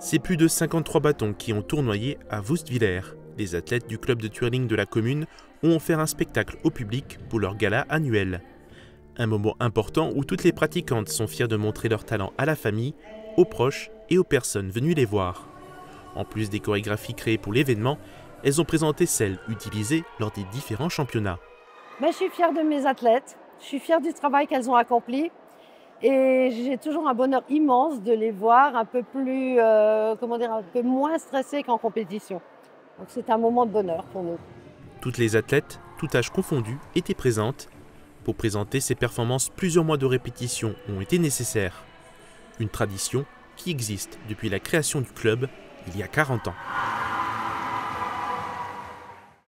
C'est plus de 53 bâtons qui ont tournoyé à Woustviller. Les athlètes du club de twirling de la commune ont offert un spectacle au public pour leur gala annuel. Un moment important où toutes les pratiquantes sont fières de montrer leur talent à la famille, aux proches et aux personnes venues les voir. En plus des chorégraphies créées pour l'événement, elles ont présenté celles utilisées lors des différents championnats. Ben, je suis fière de mes athlètes, je suis fière du travail qu'elles ont accompli et j'ai toujours un bonheur immense de les voir un peu plus, euh, un peu moins stressées qu'en compétition. Donc c'est un moment de bonheur pour nous. Toutes les athlètes, tout âge confondu, étaient présentes. Pour présenter ces performances, plusieurs mois de répétition ont été nécessaires. Une tradition qui existe depuis la création du club il y a 40 ans.